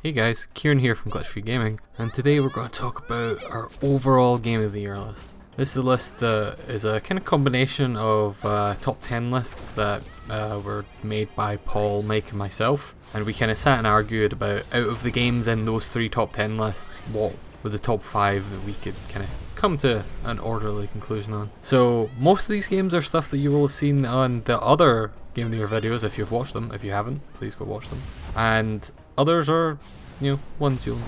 Hey guys, Kieran here from Glitch Free Gaming, and today we're going to talk about our overall Game of the Year list. This is a list that is a kind of combination of uh, top 10 lists that uh, were made by Paul, Mike, and myself, and we kind of sat and argued about out of the games in those three top 10 lists, what were the top 5 that we could kind of come to an orderly conclusion on. So, most of these games are stuff that you will have seen on the other Game of the Year videos if you've watched them. If you haven't, please go watch them. And others are, you know, ones you'll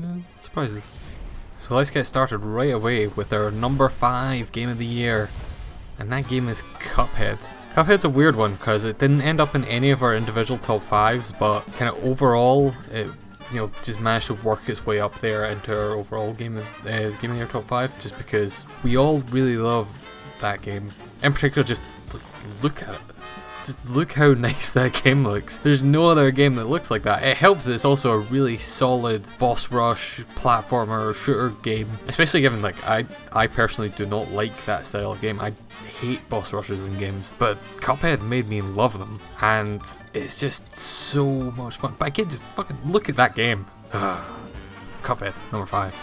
uh, surprises. So let's get started right away with our number five game of the year, and that game is Cuphead. Cuphead's a weird one because it didn't end up in any of our individual top fives, but kind of overall, it you know just managed to work its way up there into our overall game of uh, game of the year top five, just because we all really love that game. In particular, just look at it just look how nice that game looks. There's no other game that looks like that. It helps that it's also a really solid boss rush platformer shooter game. Especially given like I I personally do not like that style of game. I hate boss rushes in games. But Cuphead made me love them. And it's just so much fun. But again, just fucking look at that game. Cuphead, number five.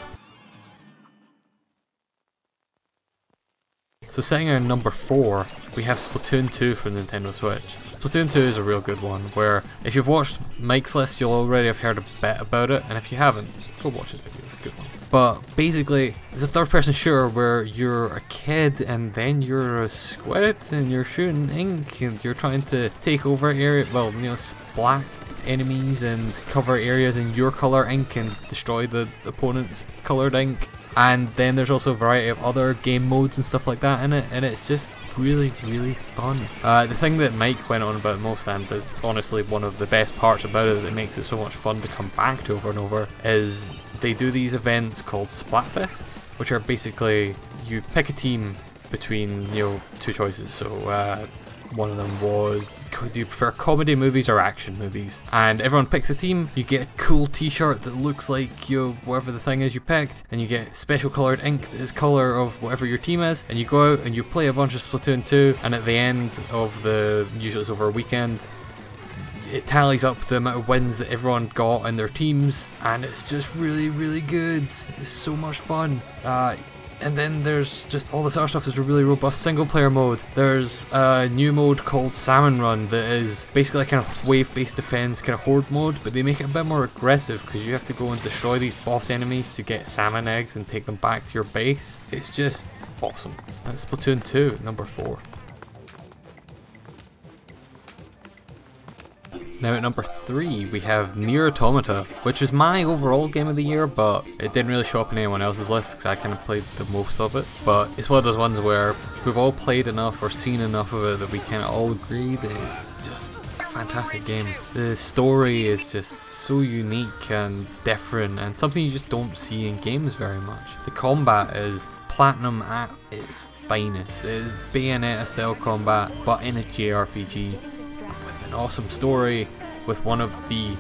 So setting our number 4, we have Splatoon 2 for Nintendo Switch. Splatoon 2 is a real good one, where if you've watched Mike's list you'll already have heard a bit about it, and if you haven't, go watch his video, it's a good one. But basically, it's a third person shooter where you're a kid and then you're a squid and you're shooting ink and you're trying to take over area, well, you know, splat enemies and cover areas in your color ink and destroy the opponent's colored ink and then there's also a variety of other game modes and stuff like that in it and it's just really really fun. Uh, the thing that Mike went on about most and is honestly one of the best parts about it that makes it so much fun to come back to over and over is they do these events called Splatfests which are basically you pick a team between you know two choices. So uh, one of them was, do you prefer comedy movies or action movies? And everyone picks a team, you get a cool t-shirt that looks like you whatever the thing is you picked, and you get special coloured ink that is colour of whatever your team is, and you go out and you play a bunch of Splatoon 2, and at the end of the, usually it's over a weekend, it tallies up the amount of wins that everyone got in their teams, and it's just really, really good. It's so much fun. Uh, and then there's just all this other stuff. A really robust single player mode. There's a new mode called Salmon Run that is basically a kind of wave based defense, kind of horde mode, but they make it a bit more aggressive because you have to go and destroy these boss enemies to get salmon eggs and take them back to your base. It's just awesome. That's Splatoon 2, number 4. Now at number 3 we have Nier Automata, which was my overall game of the year but it didn't really show up in anyone else's list because I kind of played the most of it. But it's one of those ones where we've all played enough or seen enough of it that we can all agree that it's just a fantastic game. The story is just so unique and different and something you just don't see in games very much. The combat is platinum at its finest. It is Bayonetta style combat but in a JRPG awesome story with one of the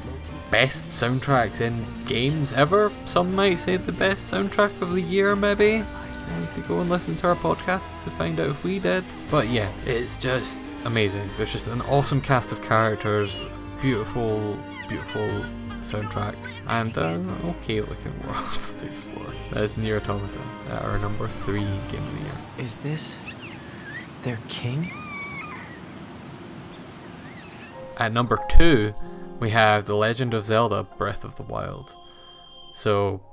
best soundtracks in games ever. Some might say the best soundtrack of the year, maybe. You need to go and listen to our podcasts to find out if we did. But yeah, it's just amazing. There's just an awesome cast of characters, beautiful, beautiful soundtrack, and an okay looking world to explore. That is Nier Automata, our number three game of the year. Is this their king? At number two, we have The Legend of Zelda Breath of the Wild. So,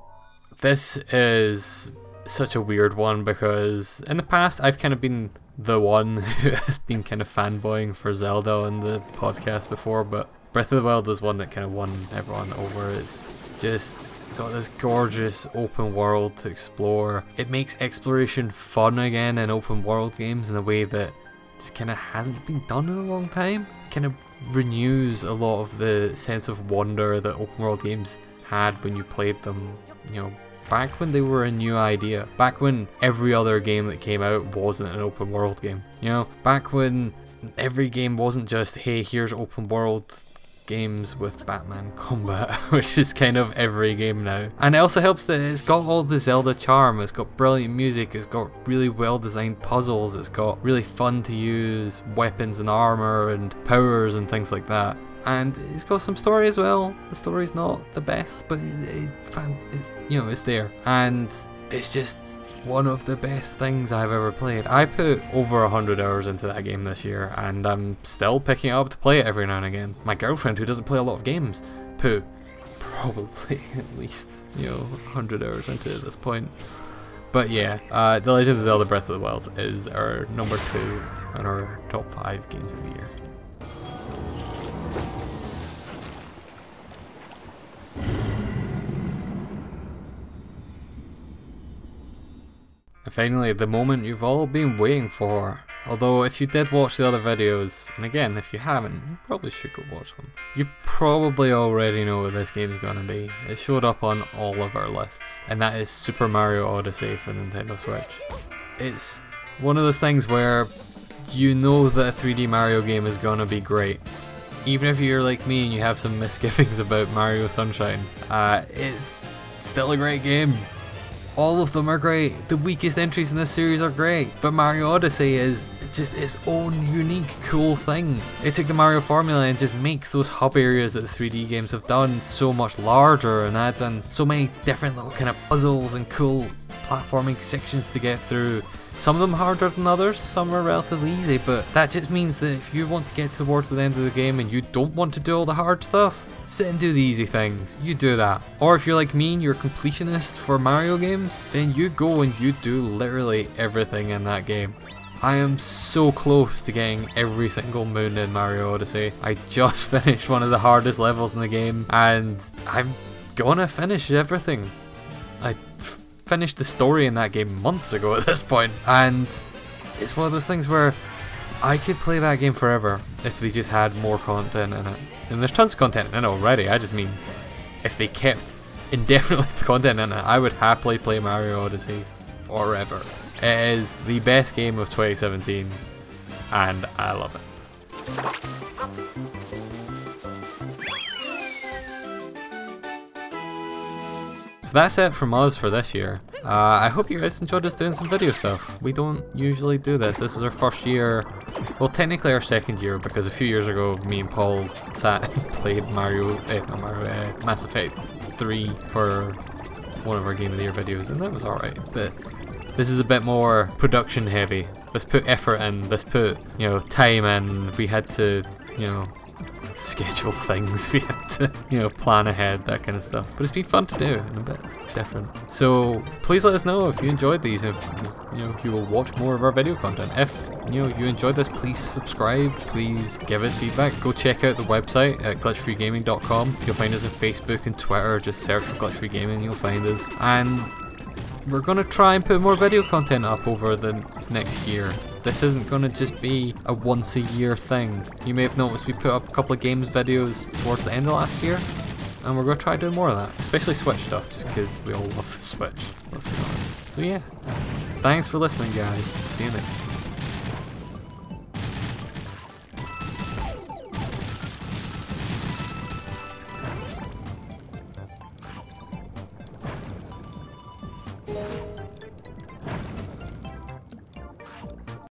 this is such a weird one because in the past I've kind of been the one who has been kind of fanboying for Zelda on the podcast before, but Breath of the Wild is one that kind of won everyone over. It's just got this gorgeous open world to explore. It makes exploration fun again in open world games in a way that just kind of hasn't been done in a long time. Kind of renews a lot of the sense of wonder that open world games had when you played them, you know, back when they were a new idea. Back when every other game that came out wasn't an open world game. You know, back when every game wasn't just, hey, here's open world games with Batman combat, which is kind of every game now. And it also helps that it's got all the Zelda charm, it's got brilliant music, it's got really well designed puzzles, it's got really fun to use weapons and armor and powers and things like that. and it's got some story as well. The story's not the best, but it's. It's you know it's there, and it's just one of the best things I've ever played. I put over a hundred hours into that game this year, and I'm still picking it up to play it every now and again. My girlfriend, who doesn't play a lot of games, put probably at least you know 100 hours into it at this point. But yeah, uh, The Legend of Zelda Breath of the Wild is our number two on our top five games of the year. Finally, the moment you've all been waiting for. Although, if you did watch the other videos, and again, if you haven't, you probably should go watch them. You probably already know what this game is going to be. It showed up on all of our lists, and that is Super Mario Odyssey for Nintendo Switch. It's one of those things where you know that a 3D Mario game is going to be great. Even if you're like me and you have some misgivings about Mario Sunshine, uh, it's still a great game. All of them are great. The weakest entries in this series are great, but Mario Odyssey is just its own unique, cool thing. It took the Mario formula and just makes those hub areas that the 3D games have done so much larger and adds in so many different little kind of puzzles and cool platforming sections to get through. Some of them harder than others, some are relatively easy, but that just means that if you want to get towards the end of the game and you don't want to do all the hard stuff, sit and do the easy things. You do that. Or if you're like me and you're a completionist for Mario games, then you go and you do literally everything in that game. I am so close to getting every single moon in Mario Odyssey. I just finished one of the hardest levels in the game and I'm gonna finish everything. I finished the story in that game months ago at this point, and it's one of those things where I could play that game forever if they just had more content in it. And there's tons of content in it already, I just mean if they kept indefinitely content in it, I would happily play Mario Odyssey forever. It is the best game of 2017, and I love it. So that's it from us for this year. Uh, I hope you guys enjoyed us doing some video stuff. We don't usually do this. This is our first year, well technically our second year because a few years ago me and Paul sat and played Mario, eh, not Mario, eh, Mass Effect 3 for one of our Game of the Year videos and that was alright. But this is a bit more production heavy. Let's put effort in, let's put, you know, time in. We had to, you know, schedule things. We had to, you know, plan ahead, that kind of stuff. But it's been fun to do and a bit different. So please let us know if you enjoyed these, if you know you will watch more of our video content. If you know you enjoyed this, please subscribe. Please give us feedback. Go check out the website at glitchfreegaming.com. You'll find us on Facebook and Twitter. Just search for Glitch Free Gaming. You'll find us. And we're gonna try and put more video content up over the next year. This isn't gonna just be a once a year thing. You may have noticed we put up a couple of games videos towards the end of last year, and we're gonna try doing more of that, especially Switch stuff, just because we all love the Switch. Let's be honest. So yeah, thanks for listening, guys. See you next. time.